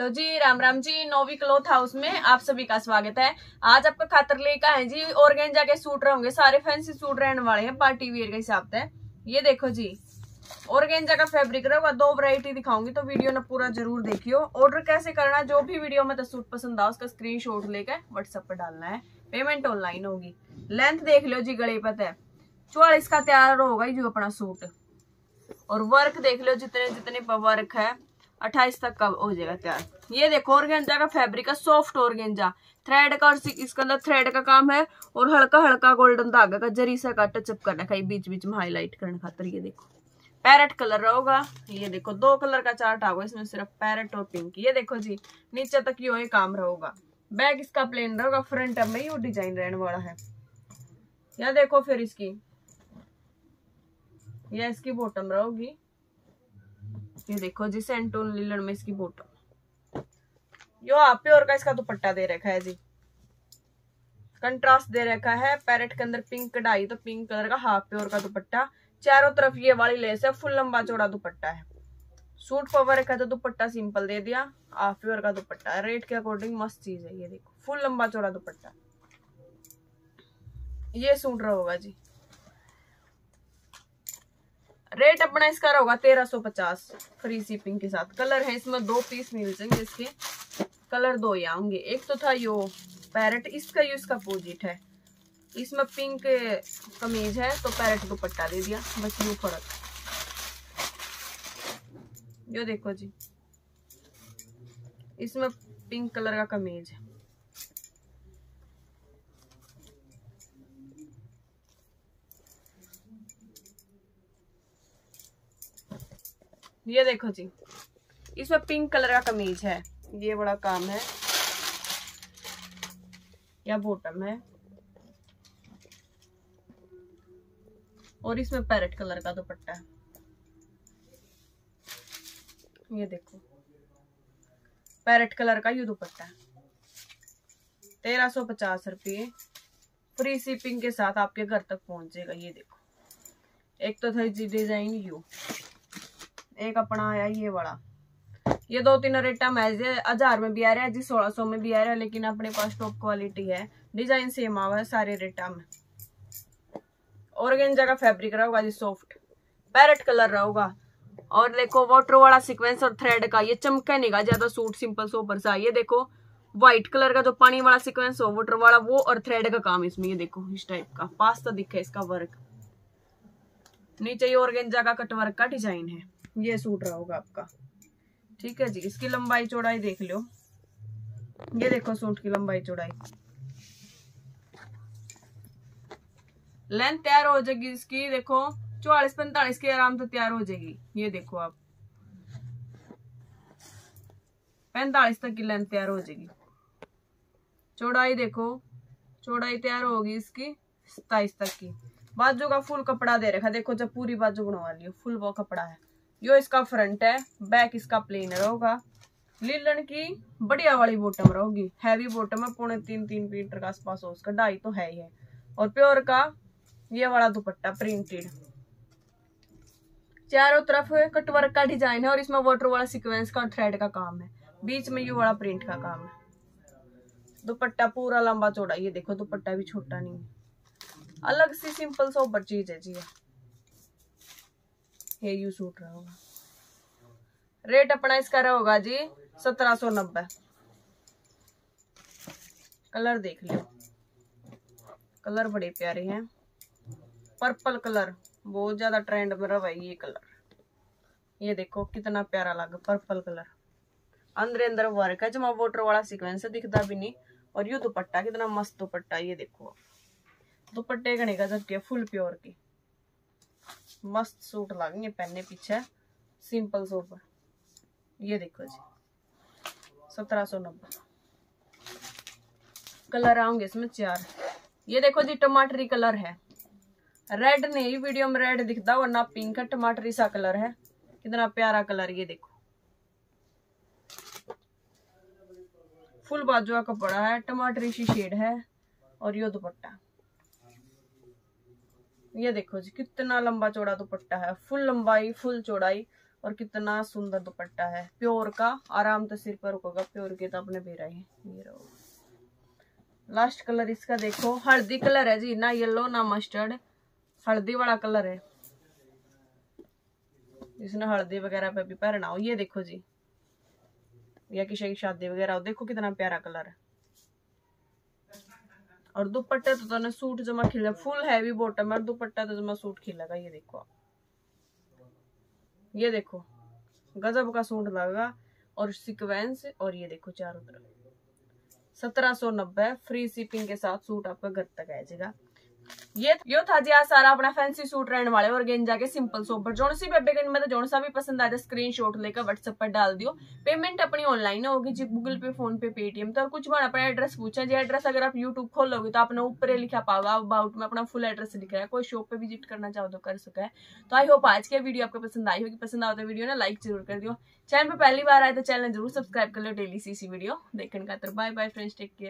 लो जी, Ram Ram ji, Novi cloth house में आप सभी का स्वागत है। आज आपका खातर लेकर है जी ऑर्गेंजा के सूट रहेंगे सारे फैंसी सूट रहने वाले हैं, पार्टी वेयर के हिसाब से। ये देखो जी ऑर्गेंजा का फैब्रिक रहेगा दो वैरायटी दिखाऊँगी तो वीडियो ना पूरा ज़रूर देखियो। ऑर्डर कैसे करना जो भी वीडियो में तो सूट पसंद आ उसका स्क्रीन लेकर व्हाट्सएप पर डालना है। पेमेंट ऑनलाइन होगी। लेंथ देख लो जी, गले पत है चौवालीस का तैयार होगा जो अपना सूट। और वर्क देख लो जितने जितने वर्क है। अट्ठाईस तक का हो जाएगा तैयार। ये देखो ऑर्गेंजा का फैब्रिक है सॉफ्ट ऑर्गेंजा थ्रेड का और इसके अंदर थ्रेड का काम है और हल्का हल्का गोल्डन धागा का जरी सा का टचअप करना कहीं बीच बीच में हाईलाइट करने खातर, ये देखो। पैरेट कलर रहेगा ये देखो, दो कलर का चार्ट आगा इसमें सिर्फ़ पैरेट और पिंक ये देखो जी, नीचे तक यो ही काम रहेगा। बैग इसका प्लेन रहेगा फ्रंट में यो डिज़ाइन रहने वाला है। यह देखो फिर इसकी। यह इसकी बॉटम रहेगी। ये देखो जी सेंटोन लीलन में इसकी बॉटम यो आप प्योर का इसका दुपट्टा दे रखा है जी। कंट्रास्ट दे रखा है पैरेट के अंदर पिंक कढ़ाई तो पिंक कलर का हाफ़ प्योर का दुपट्टा। चारों तरफ़ ये वाली लेस है फुल लंबा चौड़ा दुपट्टा है। सूट पवर रखा तो दुपट्टा सिंपल दे दिया हाफ़ प्योर का दुपट्टा। रेट के अकॉर्डिंग मस्त चीज़ है ये देखो फुल लंबा चौड़ा दुपट्टा। ये सूट रहा होगा जी। रेट अपना इसका होगा तेरह सौ पचास। फ्री शिपिंग के साथ। कलर है इसमें दो पीस मिल जाएँगे इसके। कलर दो ही आएँगे एक तो था यो पैरेट इसका यो इसका पोजिट है। इसमें पिंक कमीज है तो पैरेट दुपट्टा दे दिया। बस यू फ़र्क। यो देखो जी। इसमें पिंक कलर का कमीज है। ये देखो जी। इसमें पिंक कलर का कमीज है। ये बड़ा काम है। या बॉटम है। और इसमें पैरेट कलर का दुपट्टा है। ये देखो। पैरेट कलर का ये दुपट्टा है। तेरह सौ पचास रुपये। फ्री शिपिंग के साथ आपके घर तक पहुंचेगा, ये देखो। एक तो था डिज़ाइन यू एक अपना आया ये वाला। ये दो तीन रेटा मैज हज़ार में भी आ रहा है, जी सोलह सौ में भी आ रहा है, लेकिन अपने पास टॉप क्वालिटी है। डिज़ाइन सेम आवा है सारे रेटा में। ऑर्गेंजा का फैब्रिक रहेगा जी सॉफ्ट पैरेट कलर रहेगा। और देखो वाटर वाला सीक्वेंस और थ्रेड का, ये चमका नहीं गा ज़्यादा सूट सिंपल सोपर सा। ये देखो व्हाइट कलर का जो पानी वाला सीक्वेंस हो वाटर वाला, वो और थ्रेड का काम इसमें, ये देखो, इस टाइप का। पास तो दिखे इसका वर्क नीचे ये ऑर्गेंजा का कटवर्क का डिज़ाइन है। ये सूट रहा होगा आपका। ठीक है जी, इसकी लंबाई चौड़ाई देख लो। ये देखो सूट की लंबाई चौड़ाई। लेंथ तैयार हो जाएगी इसकी, देखो, चौवालीस पैंतालीस के आराम से तैयार हो जाएगी। ये देखो आप। पैंतालीस तक की लेंथ तैयार हो जाएगी। चौड़ाई देखो, चौड़ाई तैयार होगी इसकी सताइस तक की। बाजू का फुल कपड़ा दे रखा देखो जब पूरी बाजू बनवा लियो फुल वो कपड़ा है। यो इसका फ्रंट है बैक इसका प्लेन रहेगा लीलन की बढ़िया वाली बॉटम रहेगी। हैवी बॉटम है, पौने तीन तीन मीटर का आसपास हो, उसका ढाई तो है ही है। और प्योर का ये वाला दुपट्टा प्रिंटेड चारों तरफ़ कटवर्क का डिज़ाइन है और इसमें वाटर वाला सीक्वेंस का थ्रेड का काम है। बीच में ये वाला प्रिंट का काम है। दुपट्टा पूरा लंबा चौड़ा, ये देखो दुपट्टा भी छोटा नहीं है। अलग सी सिंपल सोबर चीज़ है जी ये यू सूट रहा होगा। रेट अपना इसका रहेगा जी सत्रह सौ नब्बे। कलर देख लो कलर बड़े प्यारे हैं। पर्पल कलर, बहुत ज़्यादा ट्रेंड में रहा ये कलर। ये देखो कितना प्यारा लगा, पर्पल कलर। अंदर अंदर वर्क है, जमा वोटर वाला सीक्वेंस दिखता भी नहीं। और यू दुपट्टा कितना मस्त दुपट्टा, ये देखो। दुपट्टे घने का जबकि फुल प्योर की। मस्त सूट लगेंगे पहनने पीछे। सिंपल सोपर ये देखो जी। सत्रह सौ नब्बे। कलर आऊँगे इसमें चार। ये देखो जी, टमाटरी कलर है। रेड नहीं वीडियो में रेड दिखता वरना पिंक है, टमाटरी सा कलर है। कितना प्यारा कलर ये देखो। फुल बाजू का कपड़ा है, टमाटरी सी शेड है, और यो दुपट्टा। ये देखो जी, कितना लंबा चौड़ा दुपट्टा है। फुल लंबाई, फुल चौड़ाई और कितना सुंदर दुपट्टा है। प्योर का, आराम तो सिर पर रुकेगा, प्योर के तो अपने ये रहो। लास्ट कलर इसका देखो। हल्दी कलर है जी, ना येलो ना मस्टर्ड हल्दी वाला कलर है। जिसने हल्दी वगैरह पे भी पहना हो ये देखो जी। या किसी की शादी वगैरह हो, देखो कितना प्यारा कलर है। और दुपट्टे तो तने सूट जमा खिला फुल हैवी बॉटम है दुपट्टा तो जमा सूट खिलेगा ये देखो आप। ये देखो, गजब का सूट लगेगा और सिक्वेंस और ये देखो चारों तरफ़। सत्रह सौ नब्बे फ्री शिपिंग के साथ सूट आपका घर तक आ जाएगा। ये यो था जी आज सारा अपना फैंसी सूट रहने वाले। और गेंजा के सिंपल सोबर जोन सी बेबे के मतलब जोन सा भी पसंद आया स्क्रीन शॉट लेकर व्हाट्सएप पर डाल दियो। पेमेंट अपनी ऑनलाइन होगी जी Google Pay PhonePe Paytm तो कुछ बार अपना एड्रेस पूछा। जी एड्रेस अगर आप यूट्यूब खोलोगे तो आपने ऊपर लिखा पाओगा अबाउट में अपना फुल एड्रेस लिख रहा है। कोई शॉप पे विज़िट करना चाहो तो कर सका है। तो आई होप आज के वीडियो आपको पसंद आई होगी। पसंद आओ तो वीडियो ना लाइक ज़रूर कर दियो। चैनल पर पहली बार आए तो चैनल ज़रूर सब्सक्राइब कर लो डेली सी वीडियो देखने का bye bye friends take care